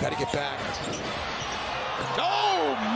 Got to get back. Oh!